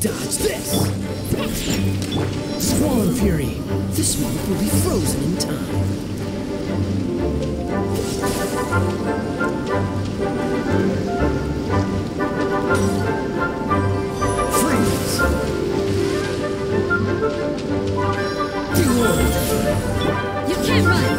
Dodge this! Squall and Fury! This moment will be frozen in time. Freeze! You can't run!